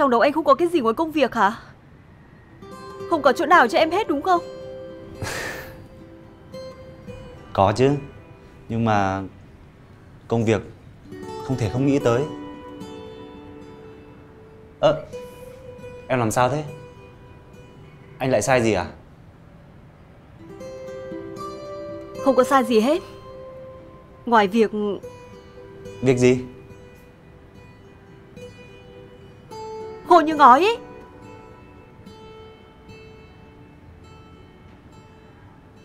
Trong đầu anh không có cái gì ngoài công việc hả? Không có chỗ nào cho em hết đúng không? Có chứ. Nhưng mà Công việc Không thể không nghĩ tới. Ơ Em làm sao thế? Anh lại sai gì à? Không có sai gì hết. Ngoài việc Việc gì khô như ngói ấy.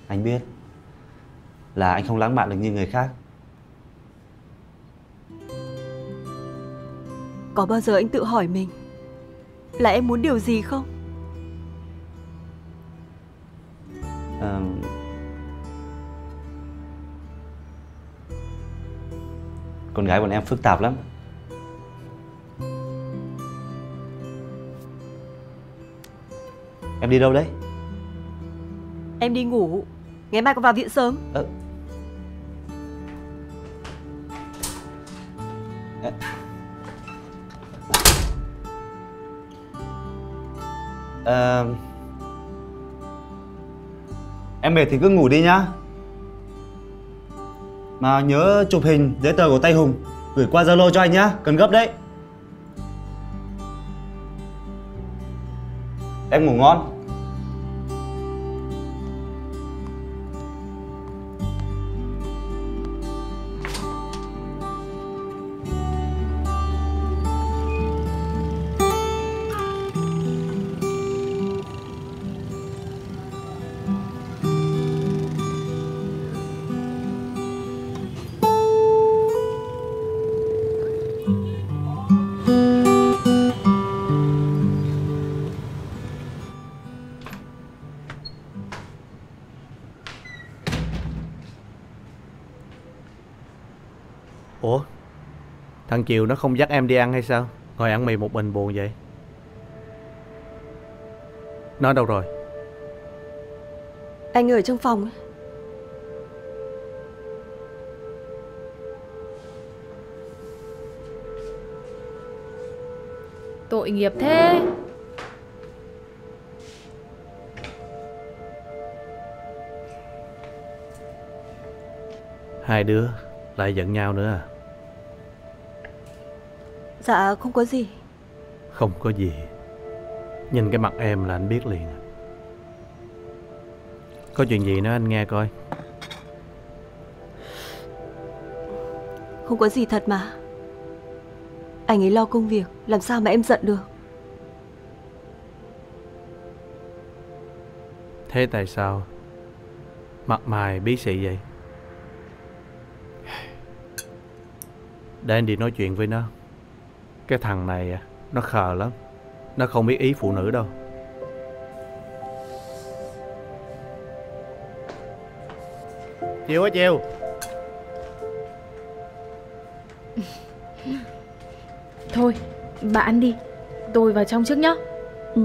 Anh biết Là anh không lãng mạn được như người khác. Có bao giờ anh tự hỏi mình Là em muốn điều gì không? Ờ, Con gái bọn em phức tạp lắm Em đi đâu đấy? Em đi ngủ. Ngày mai còn vào viện sớm. Ờ. Ờ. Ờ. Em mệt thì cứ ngủ đi nhá. Mà nhớ chụp hình giấy tờ của tay Hùng Gửi qua Zalo cho anh nhá, cần gấp đấy. Em ngủ ngon Ủa? Thằng Chiều nó không dắt em đi ăn hay sao? Ngồi ăn mì một mình buồn vậy. Nó đâu rồi? Anh ở trong phòng Tội nghiệp thế. Hai đứa lại giận nhau nữa à Dạ không có gì. Không có gì. Nhìn cái mặt em là anh biết liền. Có chuyện gì nữa anh nghe coi. Không có gì thật mà. Anh ấy lo công việc Làm sao mà em giận được? Thế tại sao Mặt mày bí xị vậy? Để anh đi nói chuyện với nó Cái thằng này à, Nó khờ lắm. Nó không biết ý phụ nữ đâu. Chiều á chiều Thôi bà ăn đi. Tôi vào trong trước nhá. Ừ